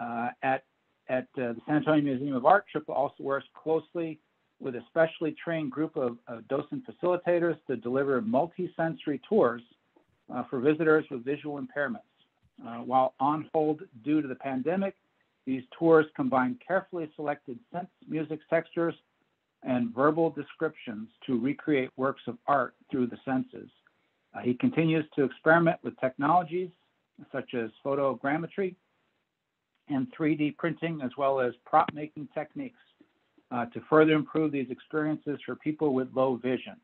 Uh, at at uh, the San Antonio Museum of Art, Tripp also works closely with a specially trained group of, of docent facilitators to deliver multi-sensory tours uh, for visitors with visual impairments. Uh, while on hold due to the pandemic, these tours combine carefully selected scents music textures and verbal descriptions to recreate works of art through the senses. Uh, he continues to experiment with technologies such as photogrammetry and 3D printing, as well as prop making techniques uh, to further improve these experiences for people with low vision.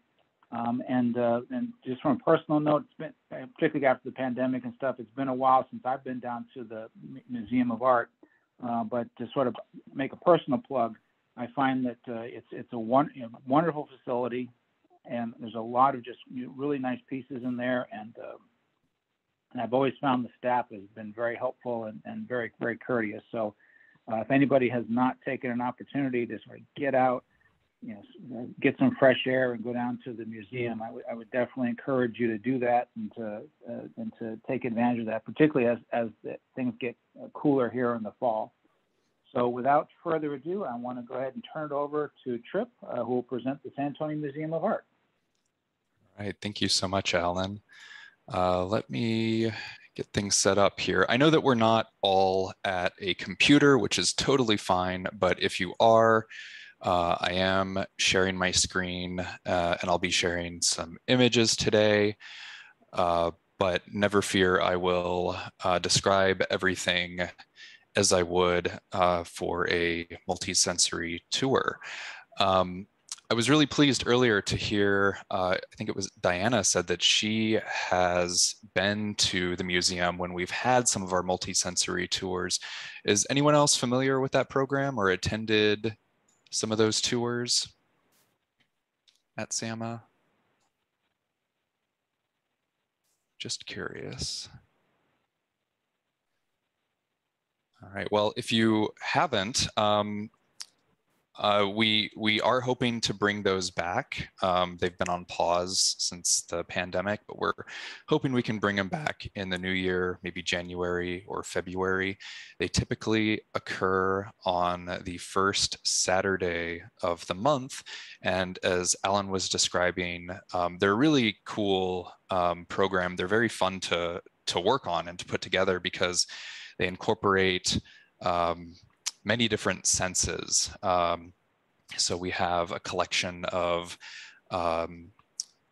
Um, and, uh, and just from a personal note, been, particularly after the pandemic and stuff, it's been a while since I've been down to the Museum of Art. Uh, but to sort of make a personal plug, I find that uh, it's it's a one, you know, wonderful facility, and there's a lot of just really nice pieces in there, and uh, and I've always found the staff has been very helpful and, and very very courteous. So uh, if anybody has not taken an opportunity to sort of get out, you know, get some fresh air and go down to the museum, I, would definitely encourage you to do that and to uh, and to take advantage of that, particularly as as things get uh, cooler here in the fall. So without further ado, I want to go ahead and turn it over to Tripp, uh, who will present the San Antonio Museum of Art. All right, thank you so much, Alan. Uh, let me get things set up here. I know that we're not all at a computer, which is totally fine, but if you are, uh, I am sharing my screen uh, and I'll be sharing some images today. Uh, but never fear, I will uh, describe everything as I would uh, for a multisensory tour. Um, I was really pleased earlier to hear, uh, I think it was Diana said that she has been to the museum when we've had some of our multisensory tours. Is anyone else familiar with that program or attended some of those tours at SAMA? Just curious. All right. Well, if you haven't, um, uh, we we are hoping to bring those back. Um, they've been on pause since the pandemic, but we're hoping we can bring them back in the new year, maybe January or February. They typically occur on the first Saturday of the month, and as Alan was describing, um, they're a really cool um, program. They're very fun to to work on and to put together because they incorporate um, many different senses. Um, so we have a collection of um,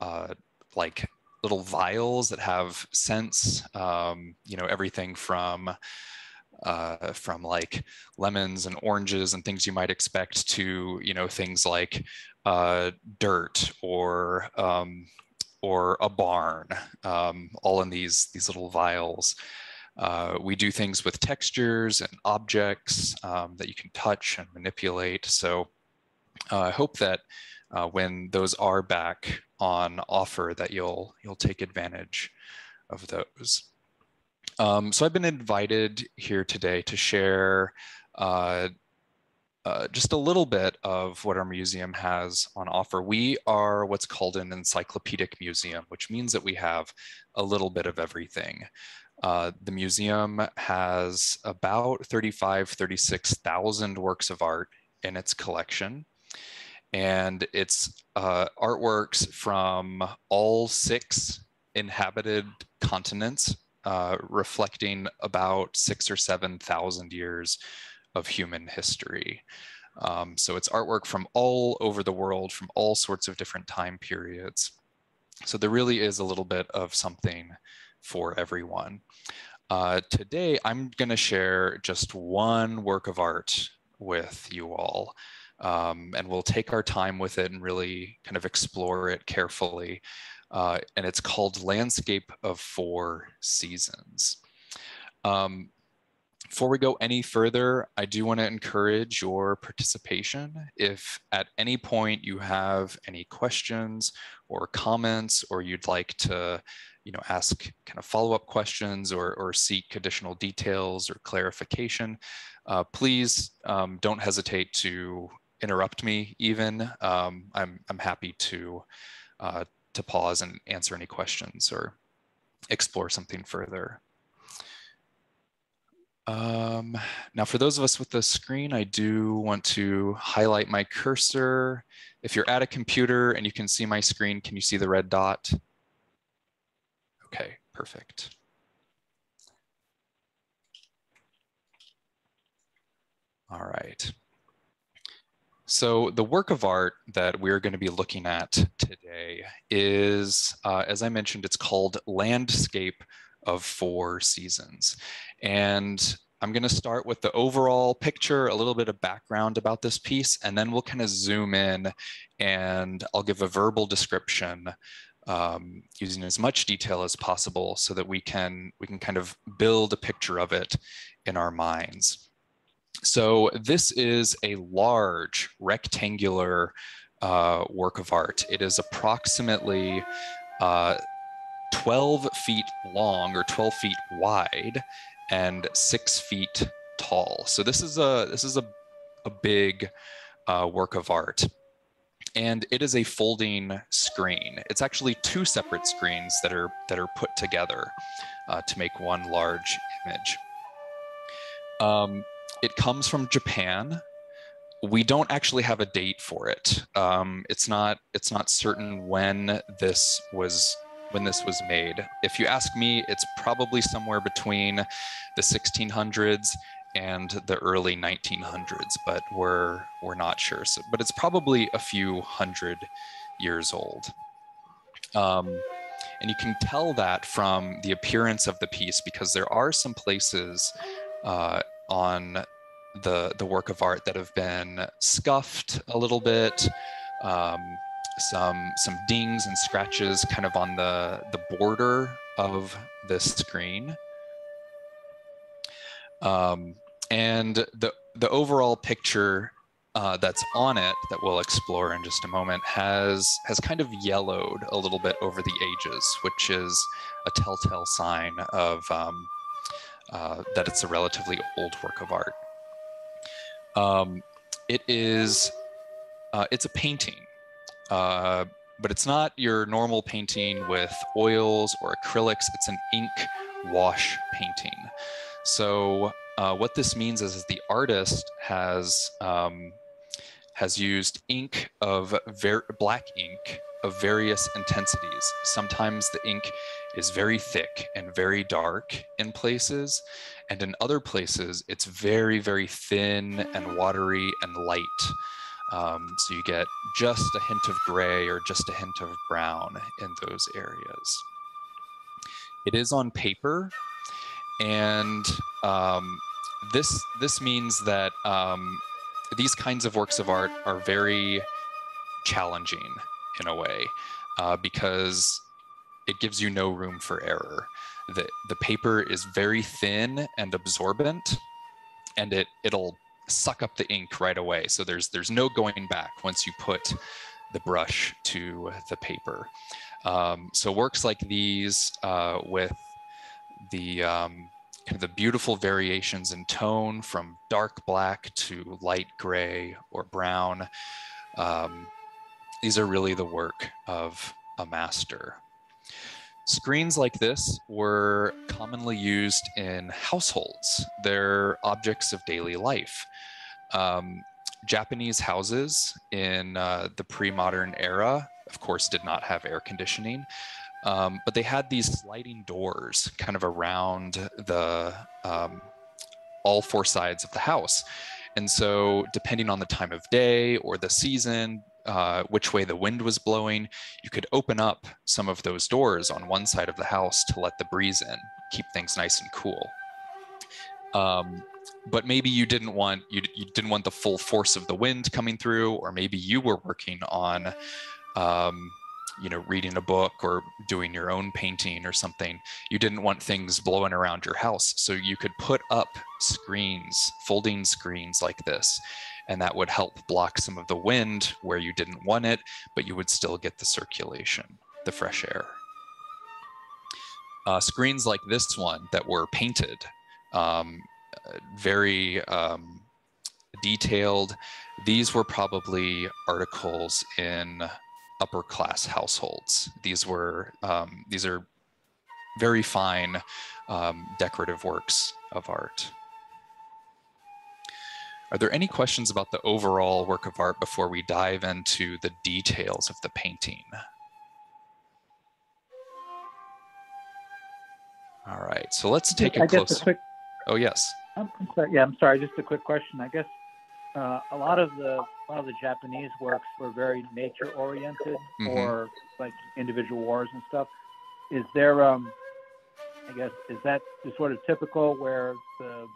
uh, like little vials that have scents, um, you know, everything from uh, from like lemons and oranges and things you might expect to, you know, things like uh, dirt or um, or a barn, um, all in these these little vials. Uh, we do things with textures and objects um, that you can touch and manipulate. So uh, I hope that uh, when those are back on offer that you'll you'll take advantage of those. Um, so I've been invited here today to share uh, uh, just a little bit of what our museum has on offer. We are what's called an encyclopedic museum, which means that we have a little bit of everything. Uh, the museum has about 35, 36,000 works of art in its collection. And it's uh, artworks from all six inhabited continents, uh, reflecting about six or 7,000 years of human history. Um, so it's artwork from all over the world, from all sorts of different time periods. So there really is a little bit of something for everyone. Uh, today, I'm going to share just one work of art with you all. Um, and we'll take our time with it and really kind of explore it carefully. Uh, and it's called Landscape of Four Seasons. Um, before we go any further, I do want to encourage your participation. If at any point you have any questions or comments, or you'd like to you know, ask kind of follow-up questions or, or seek additional details or clarification, uh, please um, don't hesitate to interrupt me even. Um, I'm, I'm happy to, uh, to pause and answer any questions or explore something further. Um, now for those of us with the screen, I do want to highlight my cursor. If you're at a computer and you can see my screen, can you see the red dot? Okay, perfect. All right. So the work of art that we're going to be looking at today is, uh, as I mentioned, it's called Landscape of Four Seasons. And I'm going to start with the overall picture, a little bit of background about this piece, and then we'll kind of zoom in and I'll give a verbal description um, using as much detail as possible so that we can, we can kind of build a picture of it in our minds. So this is a large rectangular uh, work of art. It is approximately uh, 12 feet long or 12 feet wide and six feet tall. So this is a this is a, a big uh, work of art. And it is a folding screen. It's actually two separate screens that are that are put together uh, to make one large image. Um, it comes from Japan. We don't actually have a date for it. Um, it's not it's not certain when this was when this was made. If you ask me, it's probably somewhere between the 1600s and the early 1900s, but we're we're not sure. So, but it's probably a few hundred years old. Um, and you can tell that from the appearance of the piece because there are some places uh, on the the work of art that have been scuffed a little bit. Um, some some dings and scratches kind of on the the border of the screen. Um, and the the overall picture uh, that's on it that we'll explore in just a moment has has kind of yellowed a little bit over the ages, which is a telltale sign of um, uh, that it's a relatively old work of art. Um, it is uh, it's a painting uh, but it's not your normal painting with oils or acrylics. It's an ink wash painting. So uh, what this means is, is the artist has um, has used ink of black ink of various intensities. Sometimes the ink is very thick and very dark in places, and in other places it's very, very thin and watery and light. Um, so you get just a hint of gray or just a hint of brown in those areas. It is on paper, and um, this this means that um, these kinds of works of art are very challenging in a way uh, because it gives you no room for error. The, the paper is very thin and absorbent, and it it'll suck up the ink right away. So there's there's no going back once you put the brush to the paper. Um, so works like these uh, with the um, kind of the beautiful variations in tone from dark black to light gray or brown. Um, these are really the work of a master. Screens like this were commonly used in households. They're objects of daily life. Um, Japanese houses in uh, the pre-modern era, of course, did not have air conditioning, um, but they had these sliding doors kind of around the um, all four sides of the house. And so, depending on the time of day or the season, uh, which way the wind was blowing, you could open up some of those doors on one side of the house to let the breeze in, keep things nice and cool. Um, but maybe you didn't want you, you didn't want the full force of the wind coming through, or maybe you were working on, um, you know, reading a book or doing your own painting or something. You didn't want things blowing around your house, so you could put up screens, folding screens like this, and that would help block some of the wind where you didn't want it, but you would still get the circulation, the fresh air. Uh, screens like this one that were painted, um, very um, detailed. These were probably articles in upper class households. These were um, these are very fine um, decorative works of art. Are there any questions about the overall work of art before we dive into the details of the painting? All right, so let's take a I close. a quick, Oh yes. I'm I'm sorry, yeah, I'm sorry, just a quick question. I guess uh, a lot of the a lot of the Japanese works were very nature oriented Mhm. or like individual wars and stuff. Is there um I guess is that the sort of typical where the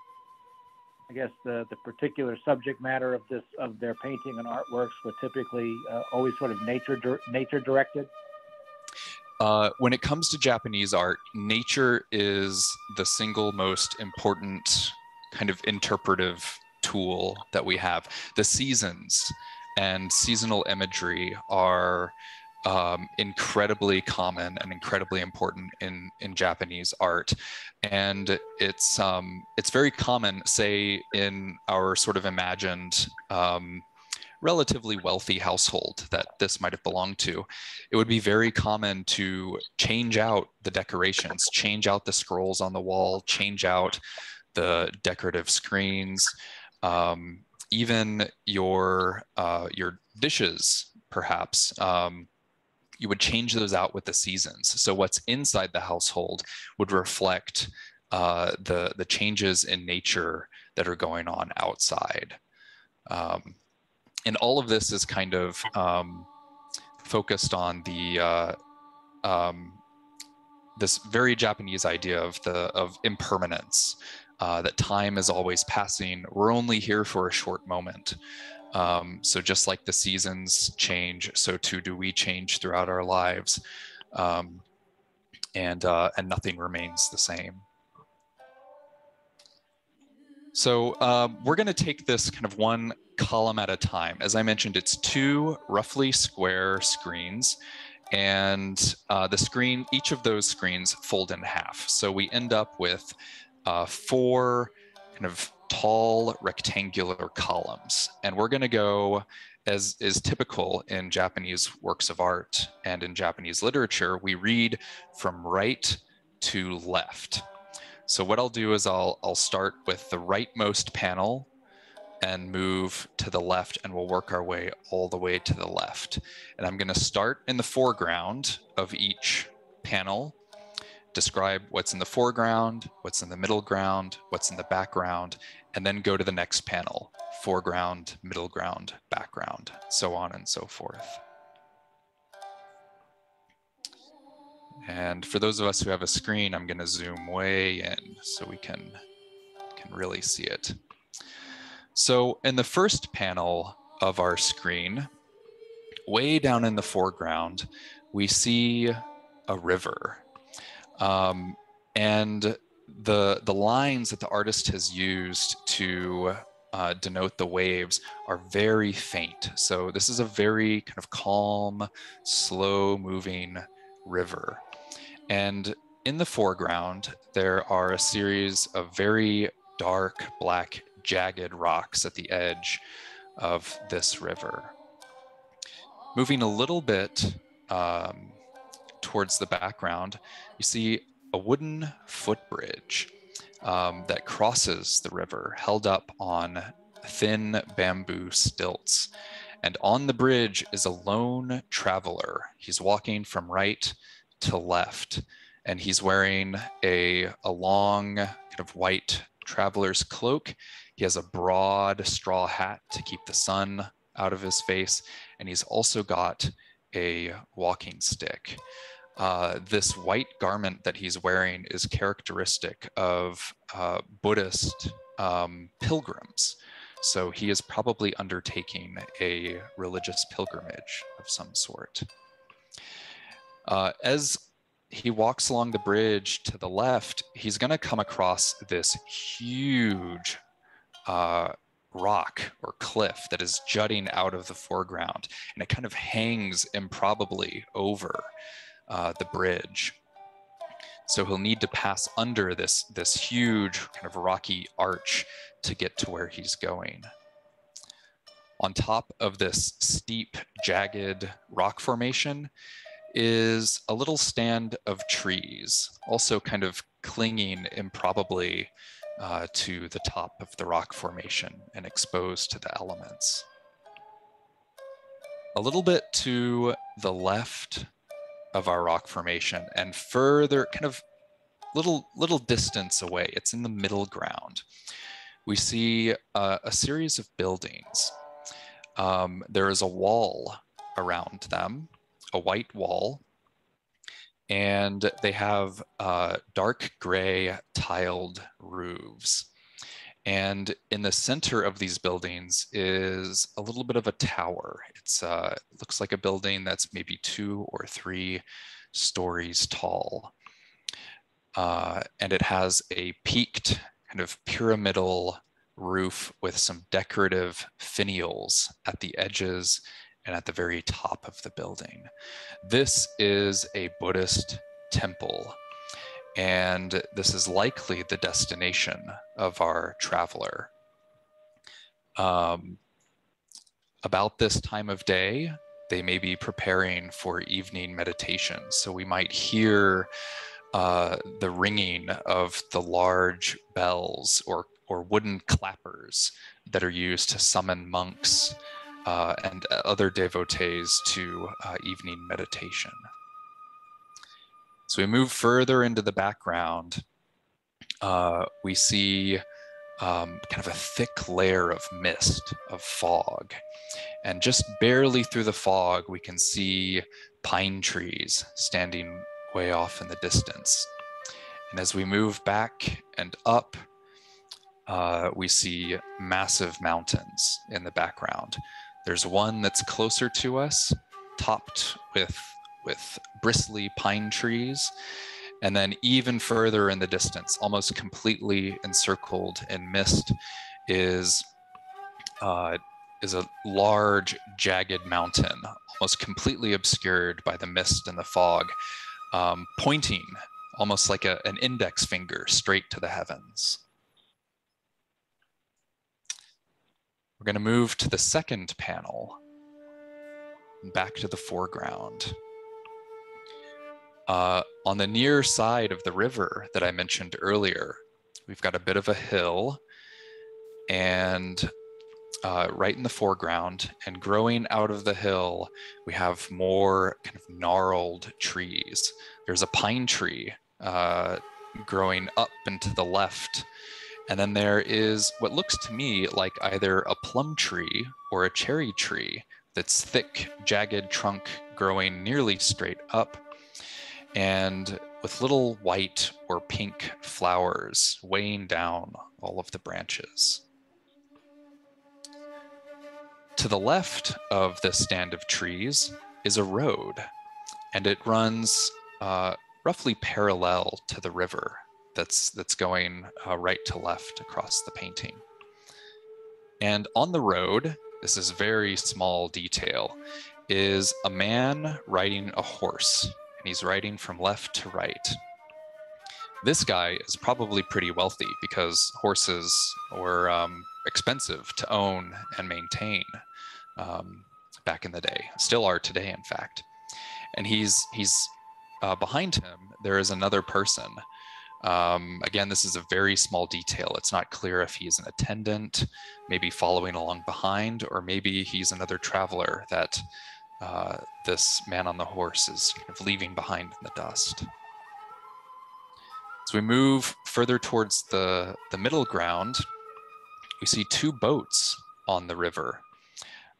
I guess the, the particular subject matter of this of their painting and artworks were typically uh, always sort of nature dir- nature directed. Uh, when it comes to Japanese art, nature is the single most important kind of interpretive tool that we have. The seasons and seasonal imagery are um, incredibly common and incredibly important in in Japanese art, and it's um, it's very common, say, in our sort of imagined. Um, relatively wealthy household that this might have belonged to it would be very common to change out the decorations, change out the scrolls on the wall, change out the decorative screens, um, even your uh, your dishes, perhaps. Um, you would change those out with the seasons. So what's inside the household would reflect uh, the the changes in nature that are going on outside. Um, and all of this is kind of um, focused on the uh, um, this very Japanese idea of the of impermanence, uh, that time is always passing. We're only here for a short moment. Um, so just like the seasons change, so too do we change throughout our lives, um, and uh, and nothing remains the same. So um, we're going to take this kind of one column at a time. As I mentioned, it's two roughly square screens and uh, the screen, each of those screens fold in half. So we end up with uh, four kind of tall rectangular columns. And we're going to go, as is typical in Japanese works of art and in Japanese literature, we read from right to left. So what I'll do is I'll, I'll start with the rightmost panel and move to the left and we'll work our way all the way to the left. And I'm gonna start in the foreground of each panel, describe what's in the foreground, what's in the middle ground, what's in the background, and then go to the next panel, foreground, middle ground, background, so on and so forth. And for those of us who have a screen, I'm gonna zoom way in so we can, can really see it. So in the first panel of our screen, way down in the foreground, we see a river. Um, and the, the lines that the artist has used to uh, denote the waves are very faint. So this is a very kind of calm, slow moving river. And in the foreground, there are a series of very dark black jagged rocks at the edge of this river. Moving a little bit um, towards the background, you see a wooden footbridge um, that crosses the river, held up on thin bamboo stilts. And on the bridge is a lone traveler. He's walking from right to left, and he's wearing a, a long kind of white traveler's cloak. He has a broad straw hat to keep the sun out of his face, and he's also got a walking stick. Uh, this white garment that he's wearing is characteristic of uh, Buddhist um, pilgrims. So he is probably undertaking a religious pilgrimage of some sort. Uh, as he walks along the bridge to the left, he's going to come across this huge uh, rock or cliff that is jutting out of the foreground, and it kind of hangs improbably over uh, the bridge. So he'll need to pass under this, this huge kind of rocky arch to get to where he's going. On top of this steep, jagged rock formation is a little stand of trees, also kind of clinging improbably uh, to the top of the rock formation and exposed to the elements. A little bit to the left of our rock formation and further kind of little little distance away. It's in the middle ground. We see uh, a series of buildings. Um, there is a wall around them a white wall and they have uh, dark gray tiled roofs and in the center of these buildings is a little bit of a tower. Uh, it looks like a building that's maybe two or three stories tall. Uh, and it has a peaked kind of pyramidal roof with some decorative finials at the edges and at the very top of the building. This is a Buddhist temple and this is likely the destination of our traveler. Um, about this time of day, they may be preparing for evening meditation. So we might hear uh, the ringing of the large bells or, or wooden clappers that are used to summon monks uh, and other devotees to uh, evening meditation. So we move further into the background. Uh, we see um, kind of a thick layer of mist, of fog. And just barely through the fog, we can see pine trees standing way off in the distance. And as we move back and up, uh, we see massive mountains in the background. There's one that's closer to us, topped with with bristly pine trees. And then even further in the distance, almost completely encircled in mist, is uh, is a large jagged mountain, almost completely obscured by the mist and the fog, um, pointing almost like a, an index finger straight to the heavens. We're going to move to the second panel, back to the foreground. Uh, on the near side of the river that I mentioned earlier, we've got a bit of a hill and uh, right in the foreground and growing out of the hill, we have more kind of gnarled trees. There's a pine tree uh, growing up and to the left. And then there is what looks to me like either a plum tree or a cherry tree that's thick, jagged trunk growing nearly straight up and with little white or pink flowers weighing down all of the branches. To the left of the stand of trees is a road, and it runs uh, roughly parallel to the river that's, that's going uh, right to left across the painting. And on the road, this is very small detail, is a man riding a horse and he's riding from left to right. This guy is probably pretty wealthy because horses were um, expensive to own and maintain um, back in the day, still are today, in fact. And he's he's uh, behind him. There is another person. Um, again, this is a very small detail. It's not clear if he's an attendant, maybe following along behind, or maybe he's another traveler that uh, this man on the horse is kind of leaving behind in the dust. As we move further towards the, the middle ground, we see two boats on the river.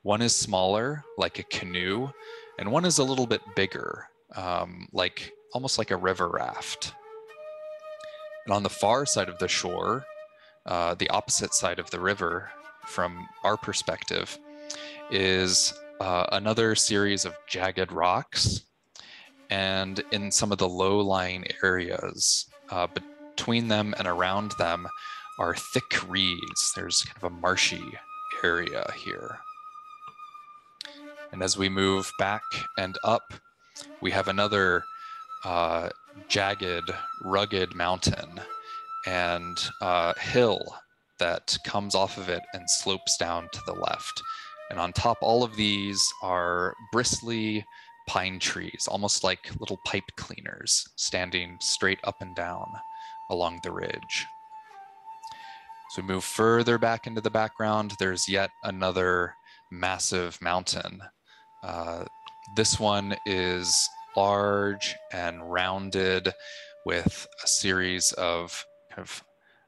One is smaller, like a canoe, and one is a little bit bigger, um, like almost like a river raft. And on the far side of the shore, uh, the opposite side of the river from our perspective, is uh, another series of jagged rocks. And in some of the low lying areas, uh, between them and around them are thick reeds. There's kind of a marshy area here. And as we move back and up, we have another uh, jagged, rugged mountain and hill that comes off of it and slopes down to the left. And on top all of these are bristly pine trees, almost like little pipe cleaners standing straight up and down along the ridge. So we move further back into the background, there's yet another massive mountain. Uh, this one is large and rounded with a series of kind of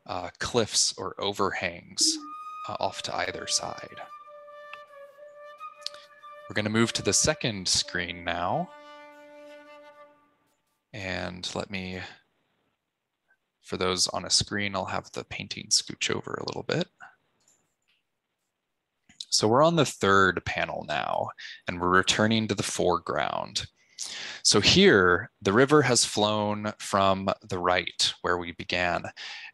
uh, cliffs or overhangs uh, off to either side. We're going to move to the second screen now. And let me, for those on a screen, I'll have the painting scooch over a little bit. So we're on the third panel now, and we're returning to the foreground. So here, the river has flown from the right where we began,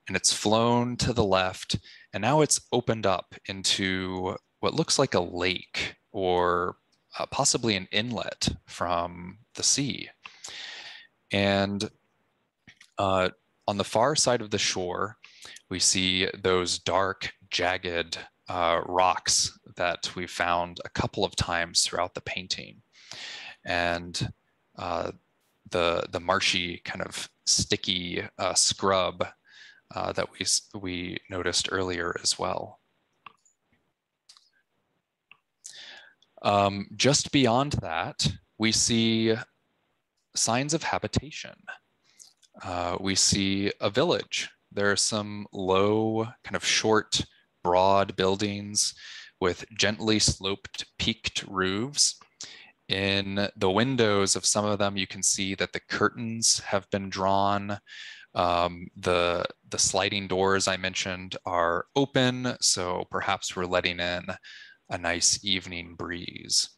and it's flown to the left, and now it's opened up into what looks like a lake or uh, possibly an inlet from the sea. And uh, on the far side of the shore, we see those dark, jagged uh, rocks that we found a couple of times throughout the painting. And uh, the, the marshy kind of sticky uh, scrub uh, that we, we noticed earlier as well. Um, just beyond that, we see signs of habitation. Uh, we see a village. There are some low, kind of short, broad buildings with gently sloped peaked roofs. In the windows of some of them, you can see that the curtains have been drawn. Um, the, the sliding doors I mentioned are open, so perhaps we're letting in a nice evening breeze.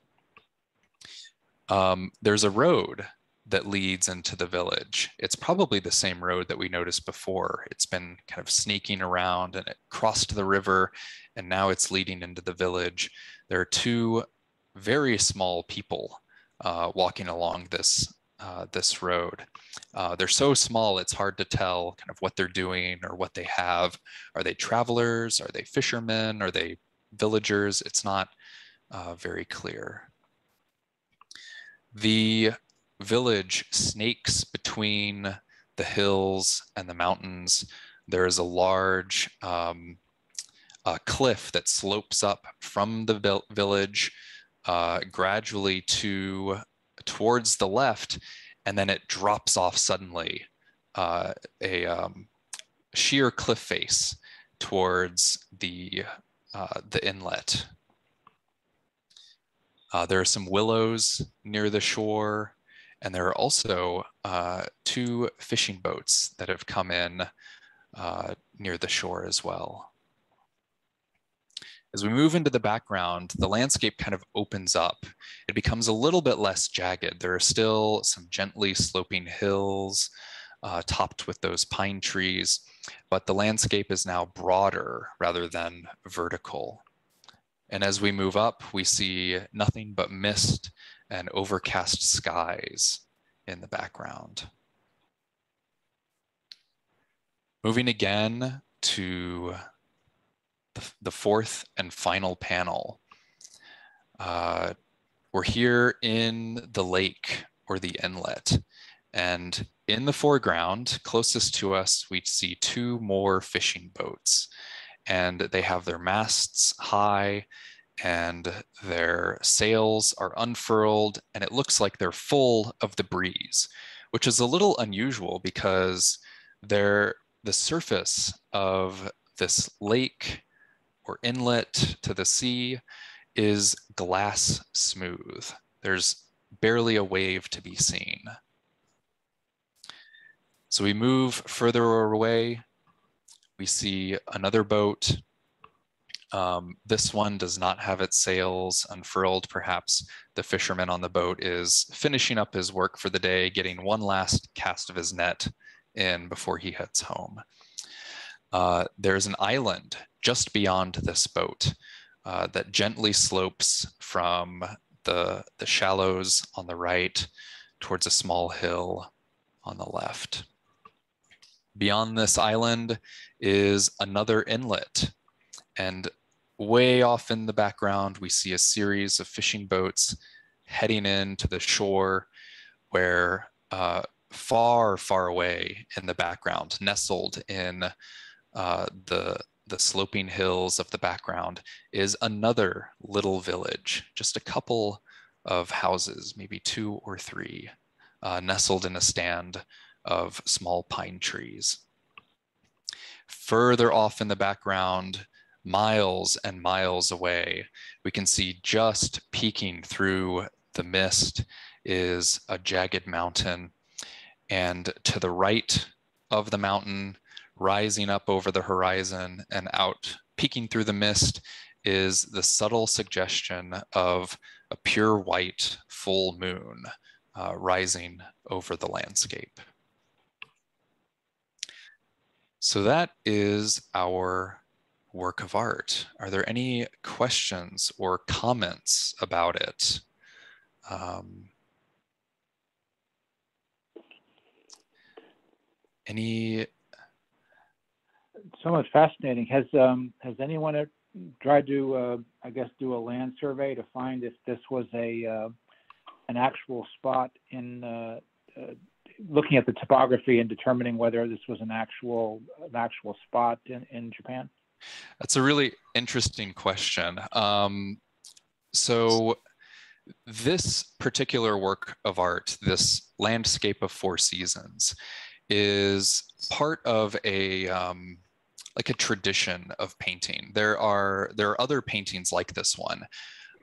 Um, there's a road that leads into the village. It's probably the same road that we noticed before. It's been kind of sneaking around and it crossed the river and now it's leading into the village. There are two very small people uh, walking along this uh, this road. Uh, they're so small, it's hard to tell kind of what they're doing or what they have. Are they travelers? Are they fishermen? Are they villagers? It's not uh, very clear. The village snakes between the hills and the mountains. There is a large um, cliff that slopes up from the village uh, gradually to towards the left, and then it drops off suddenly, uh, a um, sheer cliff face towards the uh, the inlet. Uh, there are some willows near the shore. And there are also uh, two fishing boats that have come in uh, near the shore as well. As we move into the background, the landscape kind of opens up. It becomes a little bit less jagged. There are still some gently sloping hills uh, topped with those pine trees, but the landscape is now broader rather than vertical. And as we move up, we see nothing but mist and overcast skies in the background. Moving again to the, the fourth and final panel. Uh, we're here in the lake or the inlet. And in the foreground, closest to us, we see two more fishing boats. And they have their masts high and their sails are unfurled and it looks like they're full of the breeze, which is a little unusual because they're the surface of this lake or inlet to the sea is glass smooth. There's barely a wave to be seen. So we move further away. We see another boat um, this one does not have its sails unfurled. Perhaps the fisherman on the boat is finishing up his work for the day, getting one last cast of his net in before he heads home. Uh, there's an island just beyond this boat uh, that gently slopes from the, the shallows on the right towards a small hill on the left. Beyond this island is another inlet and way off in the background, we see a series of fishing boats heading in to the shore where uh, far, far away in the background, nestled in uh, the, the sloping hills of the background is another little village, just a couple of houses, maybe two or three, uh, nestled in a stand of small pine trees. Further off in the background, miles and miles away, we can see just peeking through the mist is a jagged mountain. And to the right of the mountain, rising up over the horizon and out, peeking through the mist, is the subtle suggestion of a pure white full moon uh, rising over the landscape. So that is our work of art. Are there any questions or comments about it? Um, any? So much fascinating. Has um, has anyone tried to, uh, I guess, do a land survey to find if this was a uh, an actual spot in uh, uh looking at the topography and determining whether this was an actual an actual spot in, in Japan? That's a really interesting question. Um, so this particular work of art, this landscape of four seasons, is part of a um, like a tradition of painting. There are there are other paintings like this one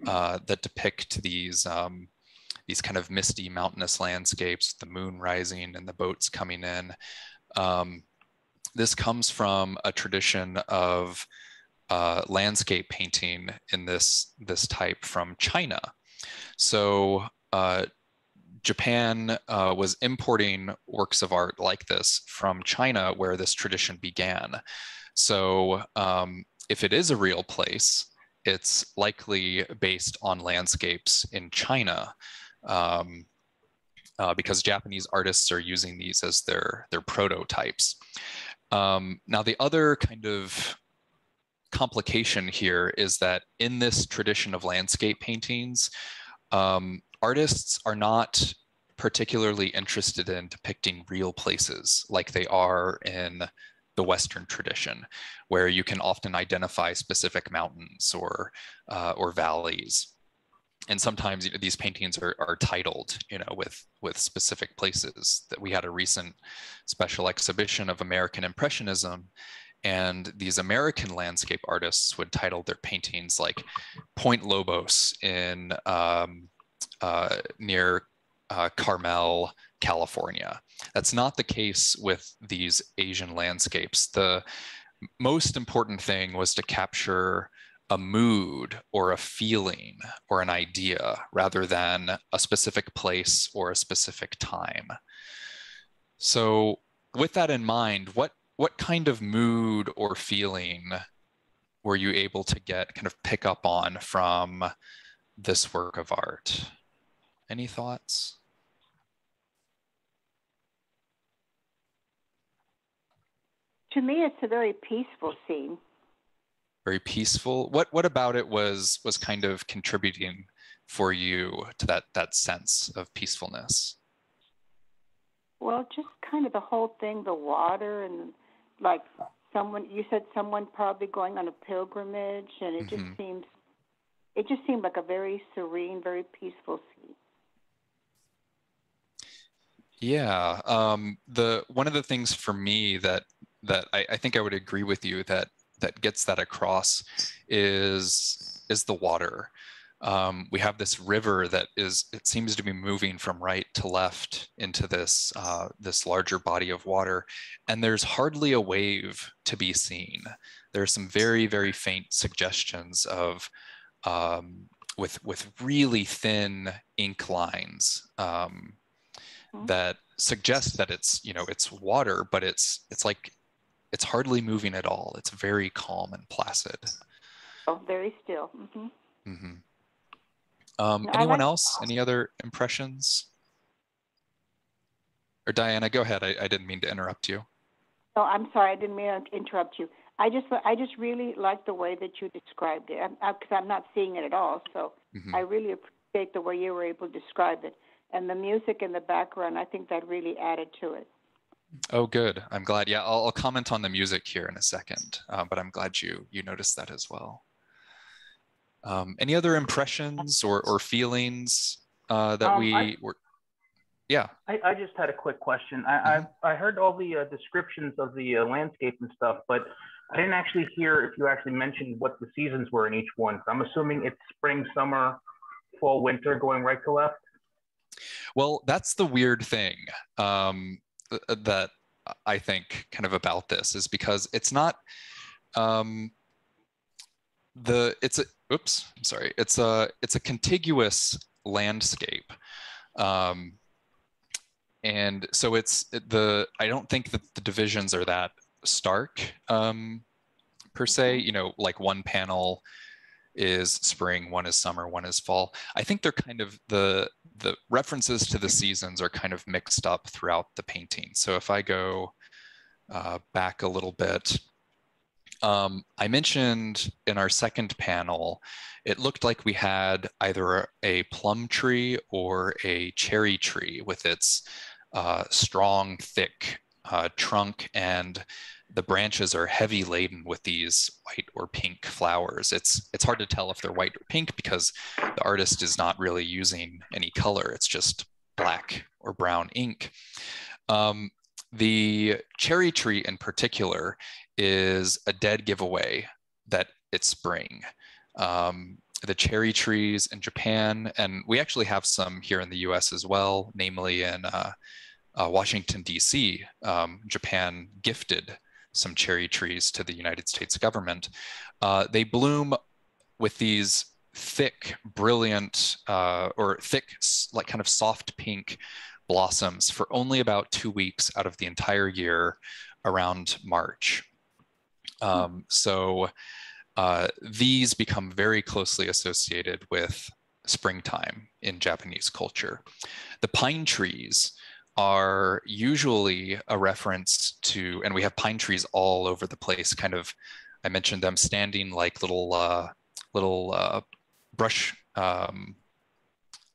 uh, that depict these um, these kind of misty mountainous landscapes, the moon rising and the boats coming in. Um, this comes from a tradition of uh, landscape painting in this this type from China. So uh, Japan uh, was importing works of art like this from China, where this tradition began. So um, if it is a real place, it's likely based on landscapes in China um, uh, because Japanese artists are using these as their, their prototypes. Um, now, the other kind of complication here is that in this tradition of landscape paintings, um, artists are not particularly interested in depicting real places like they are in the Western tradition, where you can often identify specific mountains or, uh, or valleys and sometimes you know, these paintings are, are titled, you know, with with specific places. That we had a recent special exhibition of American Impressionism, and these American landscape artists would title their paintings like Point Lobos in um, uh, near uh, Carmel, California. That's not the case with these Asian landscapes. The most important thing was to capture a mood or a feeling or an idea rather than a specific place or a specific time. So with that in mind, what what kind of mood or feeling were you able to get kind of pick up on from this work of art? Any thoughts? To me, it's a very peaceful scene very peaceful. What what about it was was kind of contributing for you to that that sense of peacefulness? Well, just kind of the whole thing, the water and like someone you said someone probably going on a pilgrimage and it mm-hmm. just seems it just seemed like a very serene, very peaceful scene. Yeah, um, the one of the things for me that that I, I, think I would agree with you that that gets that across is is the water. Um, we have this river that is it seems to be moving from right to left into this uh, this larger body of water, and there's hardly a wave to be seen. There are some very very faint suggestions of um, with with really thin ink lines um, mm-hmm. that suggests that it's you know it's water, but it's it's like it's hardly moving at all. It's very calm and placid. Oh, very still. Mm-hmm. Mm-hmm. Um, no, anyone like else? Any other impressions? Or Diana, go ahead. I, I didn't mean to interrupt you. No, I'm sorry. I didn't mean to interrupt you. I just, I just really like the way that you described it because I'm, I'm, not seeing it at all. So mm-hmm. I really appreciate the way you were able to describe it, and the music in the background. I think that really added to it. Oh, good. I'm glad. Yeah, I'll, I'll comment on the music here in a second, uh, but I'm glad you you noticed that as well. Um, any other impressions or, or feelings uh, that Um, we I- were? Yeah. I, I just had a quick question. I, I, I heard all the uh, descriptions of the uh, landscape and stuff, but I didn't actually hear if you actually mentioned what the seasons were in each one. So I'm assuming it's spring, summer, fall, winter, going right to left. Well, that's the weird thing um, th- that I think kind of about this is because it's not um, the it's a oops I'm sorry it's a it's a contiguous landscape. Um, and so it's the I don't think that the divisions are that stark um, per se. You know, like one panel is spring, one is summer, one is fall. I think they're kind of the the references to the seasons are kind of mixed up throughout the painting. So if I go uh, back a little bit, um, I mentioned in our second panel, it looked like we had either a plum tree or a cherry tree with its uh, strong, thick uh, trunk and the branches are heavy laden with these white or pink flowers. It's it's hard to tell if they're white or pink because the artist is not really using any color. It's just black or brown ink. Um, the cherry tree in particular is a dead giveaway that it's spring. Um, the cherry trees in Japan, and we actually have some here in the US as well, namely in uh, uh, Washington, DC. Um, Japan gifted some cherry trees to the United States government. Uh, they bloom with these thick, brilliant, uh, or thick, like kind of soft pink blossoms for only about two weeks out of the entire year around March. Um, so uh, these become very closely associated with springtime in Japanese culture. The pine trees are usually a reference to, and we have pine trees all over the place. Kind of, I mentioned them standing like little uh, little uh, brush um,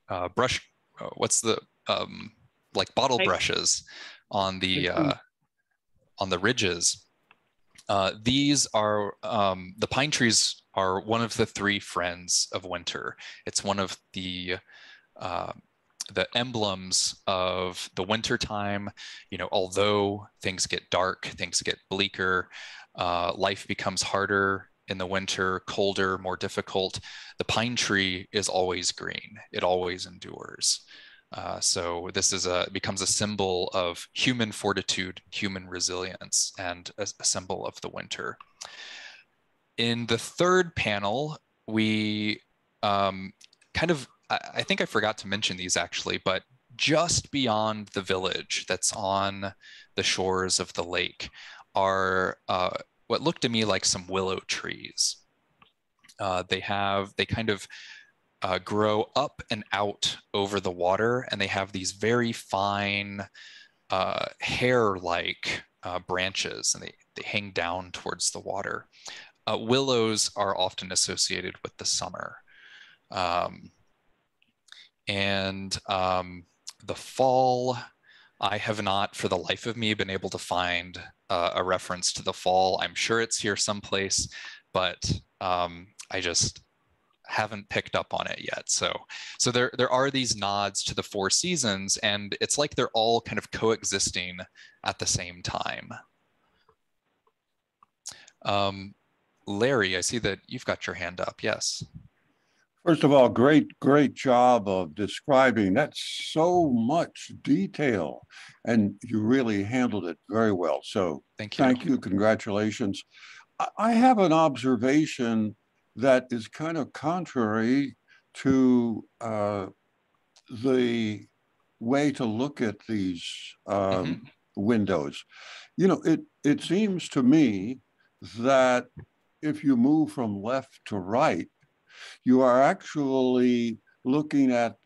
uh, brush. uh, what's the um, like bottle brushes on the uh, on the ridges. Uh, these are um, the pine trees are one of the three friends of winter. It's one of the uh, the emblems of the winter time. You know, although things get dark, things get bleaker, uh, life becomes harder in the winter, colder, more difficult. The pine tree is always green. It always endures. Uh, so this is a becomes a symbol of human fortitude, human resilience, and a, a symbol of the winter. In the third panel, we um, kind of I, I think I forgot to mention these actually, but just beyond the village that's on the shores of the lake are uh, what look to me like some willow trees. Uh, they have they kind of uh, grow up and out over the water, and they have these very fine uh, hair-like uh, branches, and they they hang down towards the water. Uh, willows are often associated with the summer, um, and um, the fall. I have not, for the life of me, been able to find uh, a reference to the fall. I'm sure it's here someplace, but um, I just haven't picked up on it yet. So, so there there are these nods to the four seasons, and it's like they're all kind of coexisting at the same time. Um, Larry, I see that you've got your hand up. Yes. First of all, great, great job of describing. That's so much detail, and you really handled it very well. So Thank you. thank you, congratulations. I- have an observation that is kind of contrary to uh, the way to look at these um, windows. You know, it it seems to me that if you move from left to right, you are actually looking at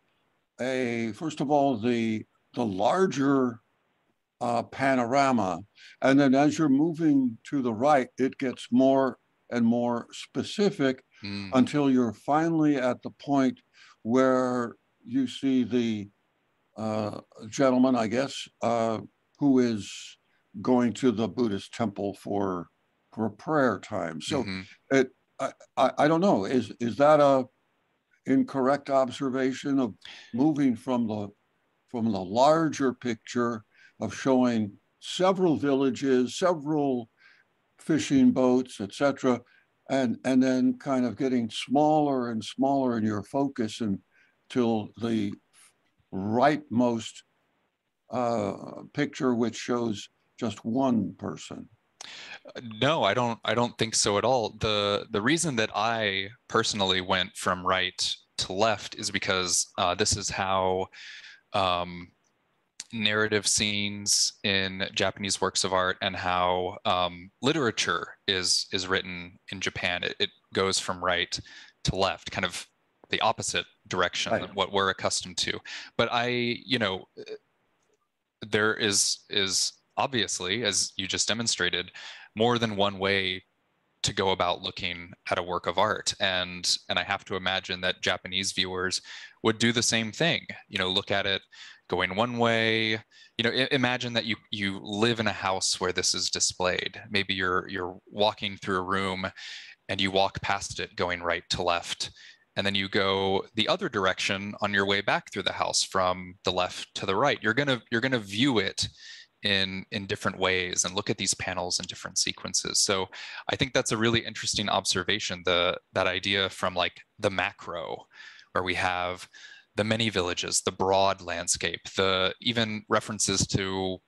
a first of all the the larger uh, panorama, and then as you're moving to the right, it gets more and more specific Mm, until you're finally at the point where you see the uh, gentleman, I guess, uh, who is going to the Buddhist temple for for prayer time. So mm-hmm. it I, I, don't know is is that a incorrect observation of moving from the from the larger picture of showing several villages, several fishing boats, etc., and and then kind of getting smaller and smaller in your focus until the rightmost uh, picture, which shows just one person. No, I don't. I don't think so at all. the The reason that I personally went from right to left is because uh, this is how um, narrative scenes in Japanese works of art and how um, literature is is written in Japan. It, it, goes from right to left, kind of the opposite direction right. what we're accustomed to. But I, you know, there is is obviously, as you just demonstrated, more than one way to go about looking at a work of art. And and i have to imagine that japanese viewers would do the same thing you know look at it going one way. You know imagine that you you live in a house where this is displayed. Maybe you're you're walking through a room and you walk past it going right to left. And then you go the other direction on your way back through the house from the left to the right. You're going to you're going to view it in in different ways and look at these panels in different sequences. So i think that's a really interesting observation the that idea from like the macro where we have the many villages the broad landscape the even references to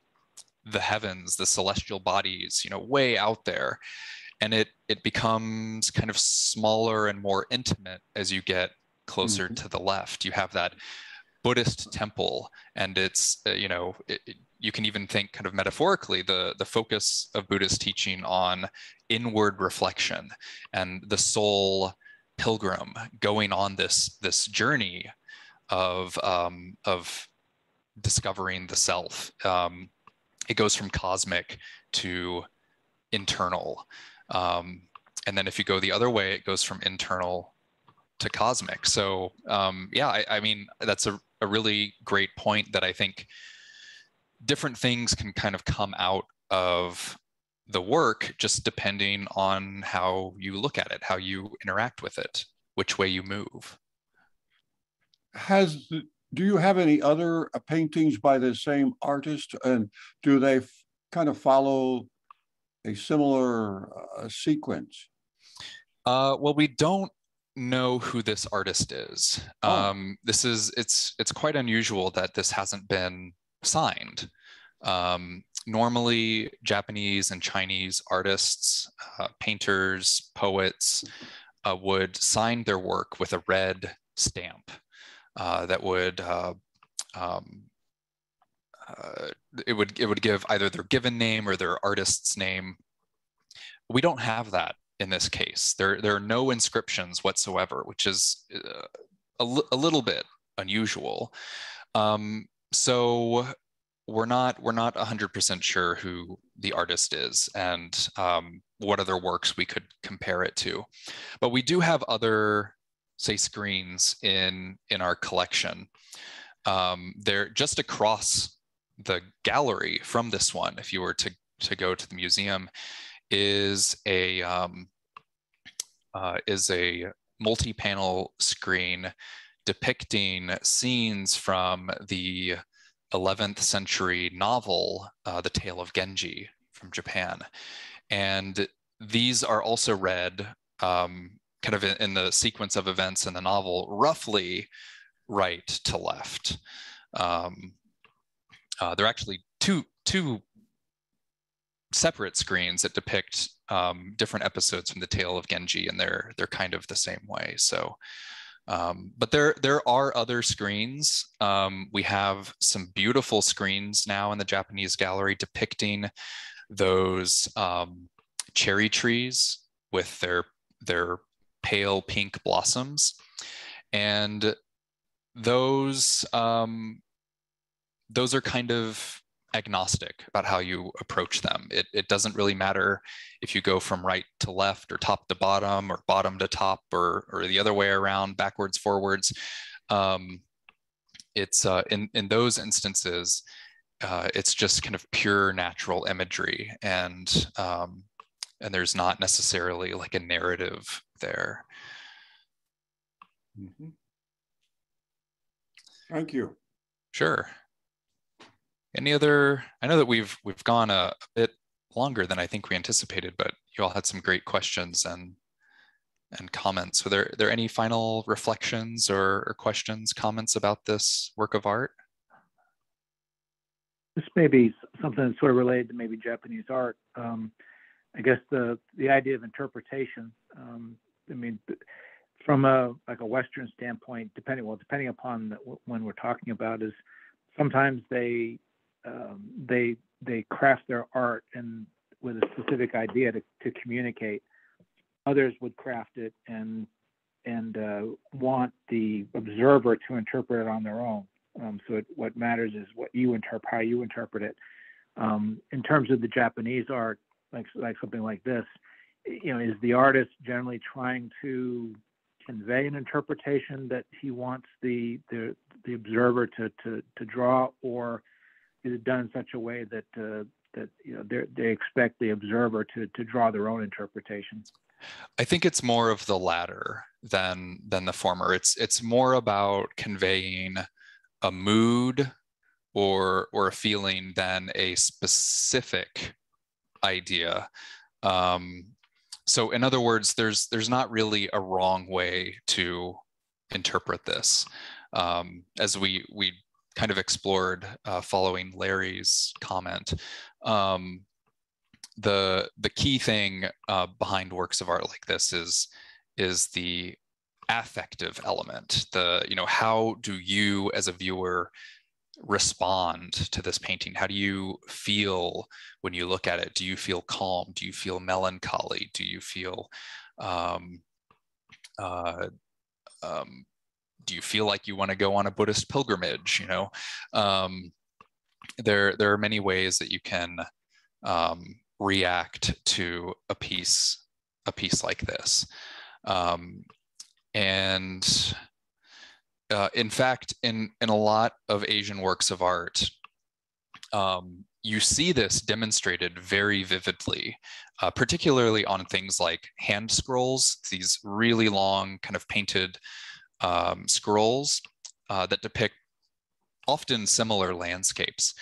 the heavens the celestial bodies you know way out there. And it it becomes kind of smaller and more intimate as you get closer mm-hmm. to the left. You have that buddhist temple and it's uh, you know it, you can even think kind of metaphorically the, the focus of Buddhist teaching on inward reflection and the soul pilgrim going on this, this journey of, um, of discovering the self. Um, it goes from cosmic to internal. Um, and then if you go the other way, it goes from internal to cosmic. So um, yeah, I, I mean, that's a, a really great point that I think different things can kind of come out of the work just depending on how you look at it, how you interact with it, which way you move. Has do you have any other paintings by the same artist, and do they kind of follow a similar uh, sequence? Uh, well, we don't know who this artist is. Oh. Um, this is it's it's quite unusual that this hasn't been signed. Um, normally, Japanese and Chinese artists, uh, painters, poets uh, would sign their work with a red stamp uh, that would uh, um, uh, it would it would give either their given name or their artist's name. We don't have that in this case. There there are no inscriptions whatsoever, which is uh, a, a little bit unusual. Um, so we're not we're not 100% sure who the artist is and um, what other works we could compare it to. But we do have other say screens in in our collection. Um, they're just across the gallery from this one if you were to to go to the museum is a um, uh, is a multi-panel screen depicting scenes from the 11th century novel, uh, The Tale of Genji from Japan. And these are also read um, kind of in, in, the sequence of events in the novel, roughly right to left. Um, uh, they're actually two, two separate screens that depict um, different episodes from the Tale of Genji, and they're, they're kind of the same way. So um, but there, there are other screens. Um, we have some beautiful screens now in the Japanese gallery depicting those um, cherry trees with their, their pale pink blossoms. And those, um, those are kind of agnostic about how you approach them. It, it doesn't really matter if you go from right to left or top to bottom or bottom to top or, or the other way around, backwards, forwards. Um, it's uh, in, in those instances, uh, it's just kind of pure natural imagery and um, and there's not necessarily like a narrative there. Mm -hmm. Thank you. Sure. Any other? I know that we've we've gone a, a bit longer than I think we anticipated, but you all had some great questions and and comments. Were there, there any final reflections or, or, questions, comments about this work of art? This may be something that's sort of related to maybe Japanese art. Um, I guess the the idea of interpretation. Um, I mean, from a like a Western standpoint, depending well, depending upon the, when we're talking about, is sometimes they um, they they craft their art and with a specific idea to, to communicate. Others would craft it and and uh, want the observer to interpret it on their own. Um, so it, what matters is what you interpret, how you interpret it. Um, in terms of the Japanese art, like like something like this, you know, is the artist generally trying to convey an interpretation that he wants the the, the observer to, to to draw, or is it done in such a way that uh, that you know they expect the observer to to draw their own interpretations? I think it's more of the latter than than the former. It's it's more about conveying a mood or or a feeling than a specific idea. Um, so in other words, there's there's not really a wrong way to interpret this. Um, as we we kind of explored uh, following Larry's comment, um, the the key thing uh, behind works of art like this is is the affective element. The you know how do you as a viewer respond to this painting? How do you feel when you look at it? Do you feel calm? Do you feel melancholy? Do you feel, um, uh, um, do you feel like you want to go on a Buddhist pilgrimage? You know, um, there there are many ways that you can um, react to a piece a piece like this, um, and uh, in fact, in, in a lot of Asian works of art, um, you see this demonstrated very vividly, uh, particularly on things like hand scrolls, these really long kind of painted um, scrolls uh, that depict often similar landscapes.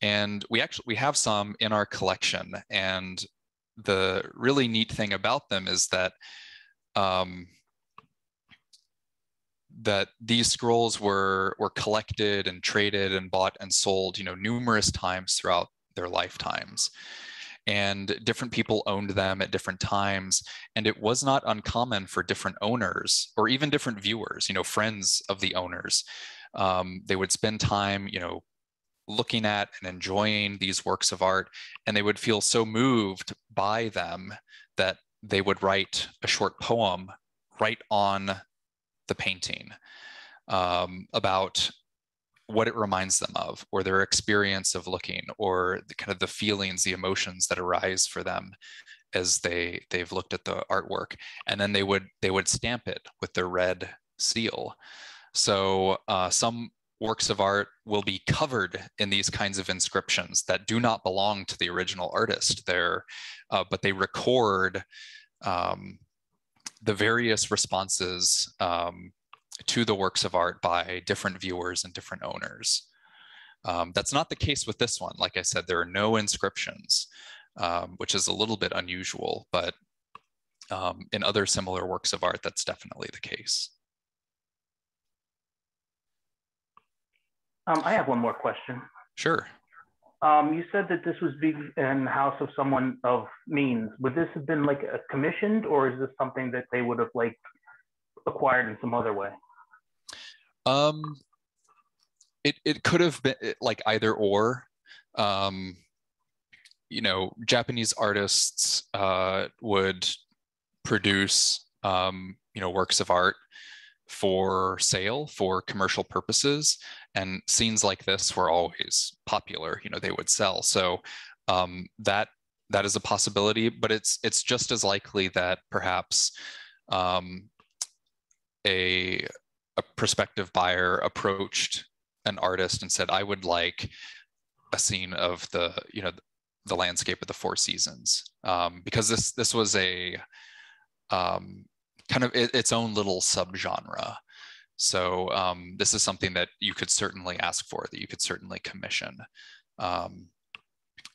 And we actually we have some in our collection. And the really neat thing about them is that um, that these scrolls were were collected and traded and bought and sold you know numerous times throughout their lifetimes and different people owned them at different times and it was not uncommon for different owners or even different viewers you know friends of the owners. Um, they would spend time you know looking at and enjoying these works of art and they would feel so moved by them that they would write a short poem right on the painting um, about what it reminds them of or their experience of looking or the kind of the feelings the emotions that arise for them as they they've looked at the artwork. And then they would they would stamp it with their red seal. So uh, some works of art will be covered in these kinds of inscriptions that do not belong to the original artist there uh, but they record um, the various responses um, to the works of art by different viewers and different owners. Um, that's not the case with this one. Like I said, there are no inscriptions, um, which is a little bit unusual, but um, in other similar works of art, that's definitely the case. Um, I have one more question. Sure. Um, you said that this was being in the house of someone of means. Would this have been like a commissioned, or is this something that they would have like acquired in some other way? Um, it it could have been like either or. Um, you know, Japanese artists uh, would produce um, you know works of art for sale for commercial purposes and scenes like this were always popular you know they would sell so um, that that is a possibility but it's it's just as likely that perhaps um, a a prospective buyer approached an artist and said i would like a scene of the you know the landscape of the Four Seasons um, because this this was a um, kind of it, its own little subgenre. So um, this is something that you could certainly ask for, that you could certainly commission. Um,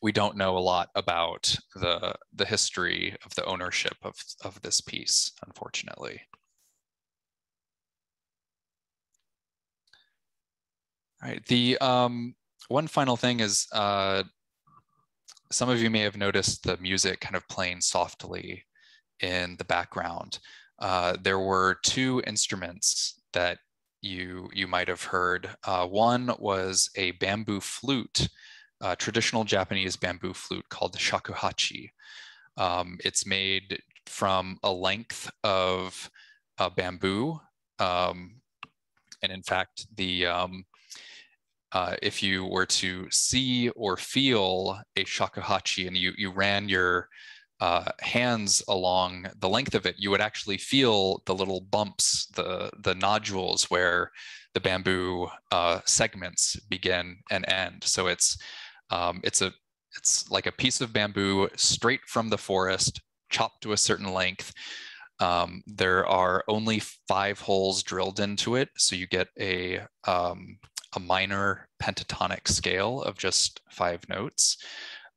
we don't know a lot about the the history of the ownership of of this piece, unfortunately. All right. The um, one final thing is uh, some of you may have noticed the music kind of playing softly in the background. Uh, there were two instruments that you you might have heard. Uh, one was a bamboo flute, a traditional Japanese bamboo flute called the shakuhachi. Um, it's made from a length of uh, bamboo, um, and in fact, the um, uh, if you were to see or feel a shakuhachi and you, you ran your uh, hands along the length of it, you would actually feel the little bumps, the, the nodules where the bamboo uh, segments begin and end. So it's, um, it's, a, it's like a piece of bamboo straight from the forest, chopped to a certain length. Um, there are only five holes drilled into it, so you get a um, a minor pentatonic scale of just five notes.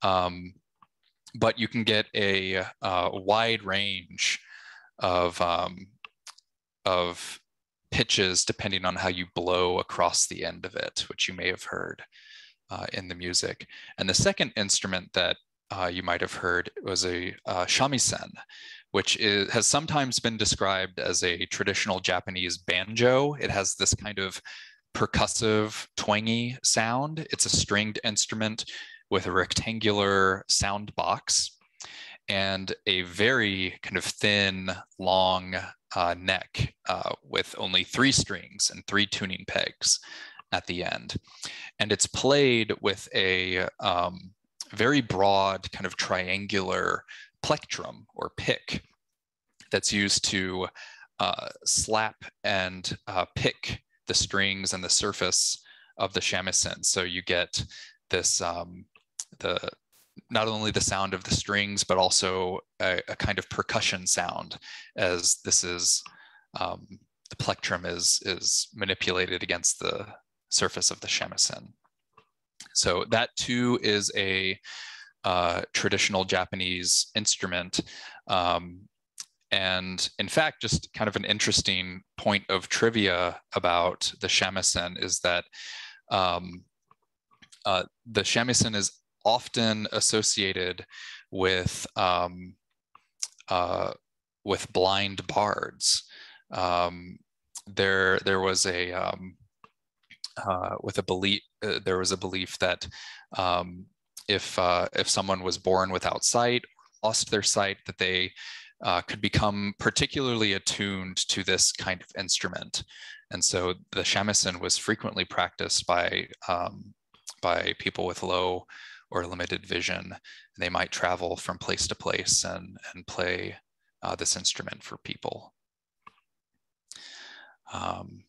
Um, but you can get a, a wide range of, um, of pitches depending on how you blow across the end of it, which you may have heard uh, in the music. And the second instrument that uh, you might have heard was a uh, shamisen, which is, has sometimes been described as a traditional Japanese banjo. It has this kind of percussive, twangy sound. It's a stringed instrument with a rectangular sound box and a very kind of thin, long uh, neck uh, with only three strings and three tuning pegs at the end. And it's played with a um, very broad kind of triangular plectrum or pick that's used to uh, slap and uh, pick the strings and the surface of the shamisen. So you get this um, the not only the sound of the strings, but also a, a kind of percussion sound as this is um, the plectrum is is manipulated against the surface of the shamisen. So that too is a uh, traditional Japanese instrument. Um, and in fact, just kind of an interesting point of trivia about the shamisen is that um, uh, the shamisen is often associated with um, uh, with blind bards. Um, there, there was a um, uh, with a belief. Uh, there was a belief that um, if uh, if someone was born without sight, lost their sight, that they uh, could become particularly attuned to this kind of instrument. And so the shamisen was frequently practiced by, um, by people with low or limited vision. They might travel from place to place and, and play uh, this instrument for people. Um,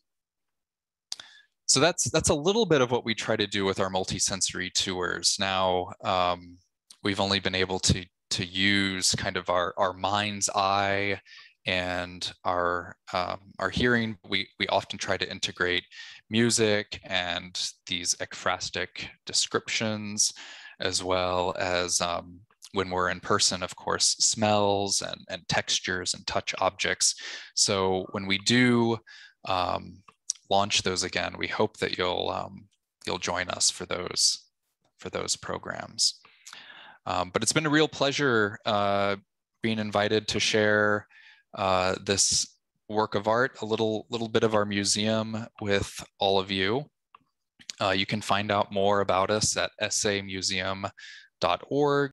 so that's that's a little bit of what we try to do with our multisensory tours. Now, um, we've only been able to to use kind of our, our mind's eye and our um, our hearing. We we often try to integrate music and these ekphrastic descriptions, as well as um, when we're in person, of course, smells and, and textures and touch objects. So when we do um, launch those again, we hope that you'll um, you'll join us for those for those programs. Um, but it's been a real pleasure uh, being invited to share uh, this work of art, a little little bit of our museum with all of you. Uh, you can find out more about us at samuseum.org